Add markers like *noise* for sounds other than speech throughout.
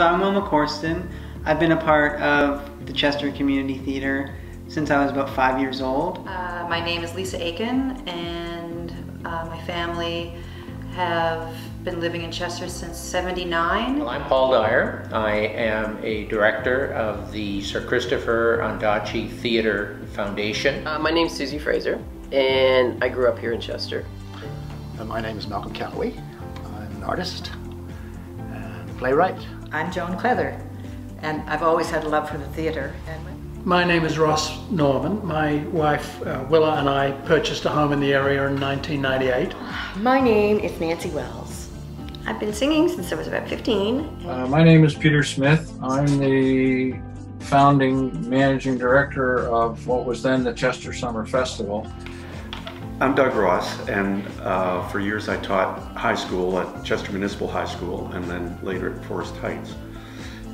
So I'm Wilma Corsten. I've been a part of the Chester Community Theater since I was about five years old. Uh, my name is Lisa Aiken and uh, my family have been living in Chester since 79. Well, I'm Paul Dyer. I am a director of the Sir Christopher Ondaatje Theatre Foundation. Uh, my name's Susie Fraser and I grew up here in Chester. Uh, my name is Malcolm Calloway. I'm an artist and a playwright. I'm Joan Cleather, and I've always had a love for the theatre. My name is Ross Norman. My wife uh, Willa and I purchased a home in the area in 1998. My name is Nancy Wells. I've been singing since I was about 15. Uh, my name is Peter Smith. I'm the founding managing director of what was then the Chester Summer Festival. I'm Doug Ross, and uh, for years I taught high school at Chester Municipal High School and then later at Forest Heights.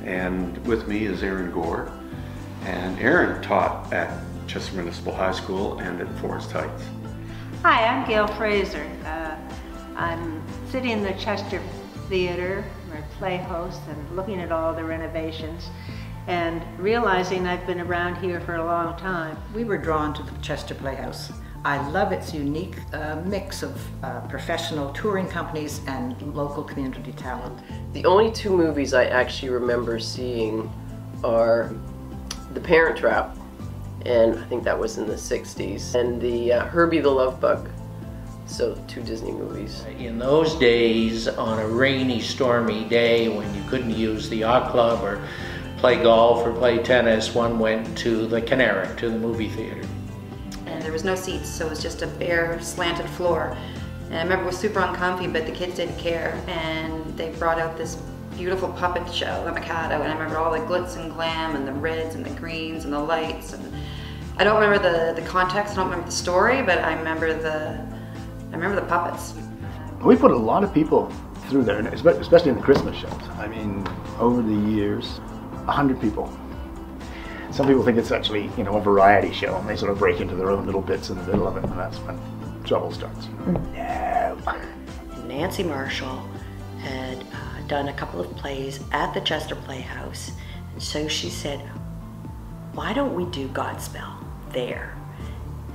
And with me is Aaron Gore. And Aaron taught at Chester Municipal High School and at Forest Heights. Hi, I'm Gail Fraser. Uh, I'm sitting in the Chester Theater, or Playhouse, and looking at all the renovations and realizing I've been around here for a long time. We were drawn to the Chester Playhouse. I love its unique uh, mix of uh, professional touring companies and local community talent. The only two movies I actually remember seeing are The Parent Trap, and I think that was in the 60s, and the uh, Herbie the Love Bug. So two Disney movies. In those days, on a rainy, stormy day when you couldn't use the yacht club or play golf or play tennis, one went to the Canary, to the movie theater and there was no seats, so it was just a bare slanted floor. And I remember it was super uncomfy, but the kids didn't care, and they brought out this beautiful puppet show, the Mikado, and I remember all the glitz and glam and the reds and the greens and the lights. And I don't remember the, the context, I don't remember the story, but I remember the I remember the puppets. We put a lot of people through there, especially in the Christmas shows. I mean, over the years, a hundred people some people think it's actually, you know, a variety show, and they sort of break into their own little bits in the middle of it, and that's when trouble starts. No. Nancy Marshall had uh, done a couple of plays at the Chester Playhouse, and so she said, why don't we do Godspell there?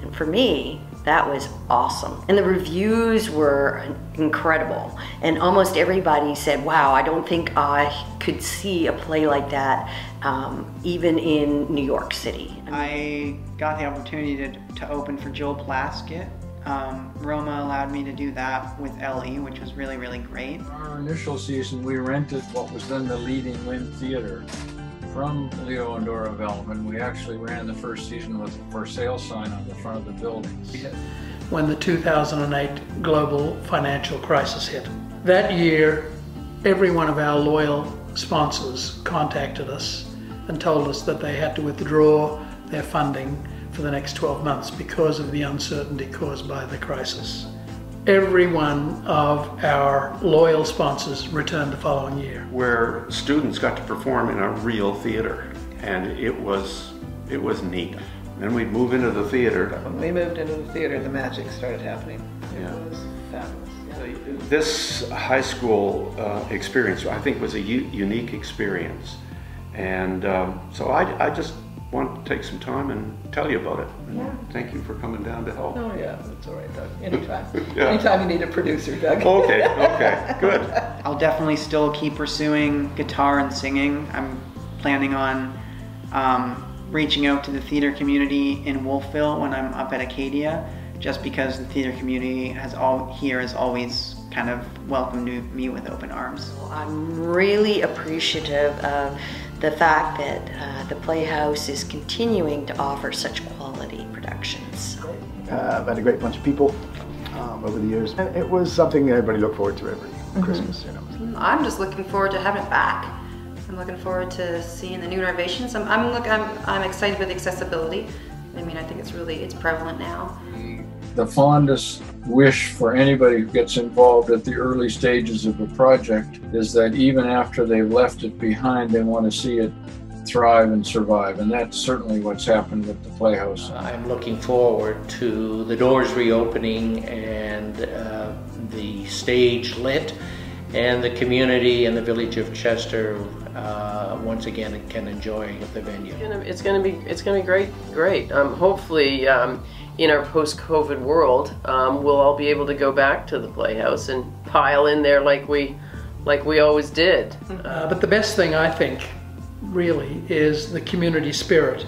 And for me, that was awesome. And the reviews were incredible. And almost everybody said, wow, I don't think I could see a play like that um, even in New York City. I got the opportunity to, to open for Joel Plaskett. Um, Roma allowed me to do that with Ellie, which was really, really great. Our initial season, we rented what was then the Leading Wind Theater from Leo and Dora Veltman. We actually ran the first season with a for sale sign on the front of the building. When the 2008 global financial crisis hit. That year, every one of our loyal sponsors contacted us and told us that they had to withdraw their funding for the next 12 months because of the uncertainty caused by the crisis every one of our loyal sponsors returned the following year. Where students got to perform in a real theater and it was it was neat. Then we'd move into the theater. When we moved into the theater, the magic started happening. It yeah. was fabulous. Yeah. This high school uh, experience, I think, was a unique experience. And um, so I, I just want to take some time and tell you about it. And yeah. Thank you for coming down to help. Oh yeah, that's all right, Doug. Anytime. *laughs* yeah. Anytime you need a producer, Doug. *laughs* okay, okay, good. *laughs* I'll definitely still keep pursuing guitar and singing. I'm planning on um, reaching out to the theater community in Wolfville when I'm up at Acadia, just because the theater community has all here has always kind of welcomed me with open arms. I'm really appreciative of the fact that uh, the Playhouse is continuing to offer such quality productions. Uh, I've had a great bunch of people um, over the years. And it was something everybody looked forward to every mm -hmm. Christmas. You know. I'm just looking forward to having it back. I'm looking forward to seeing the new renovations. I'm, I'm, look, I'm, I'm excited with accessibility. I mean, I think it's really, it's prevalent now the fondest wish for anybody who gets involved at the early stages of a project is that even after they've left it behind, they want to see it thrive and survive. And that's certainly what's happened with the Playhouse. I'm looking forward to the doors reopening and uh, the stage lit and the community and the village of Chester uh, once again can enjoy the venue. It's gonna, it's gonna be it's gonna be great, great. Um, hopefully, um, in our post-COVID world, um, we'll all be able to go back to the Playhouse and pile in there like we like we always did. Uh, but the best thing I think, really, is the community spirit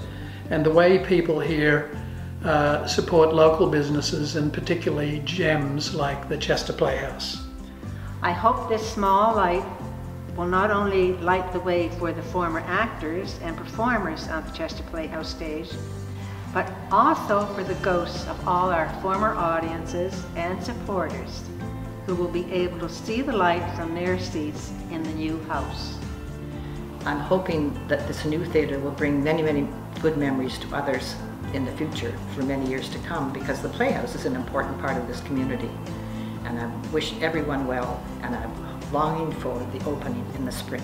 and the way people here uh, support local businesses and particularly gems like the Chester Playhouse. I hope this small light will not only light the way for the former actors and performers on the Chester Playhouse stage, but also for the ghosts of all our former audiences and supporters who will be able to see the light from their seats in the new house. I'm hoping that this new theatre will bring many, many good memories to others in the future for many years to come because the Playhouse is an important part of this community. And I wish everyone well and I'm longing for the opening in the spring.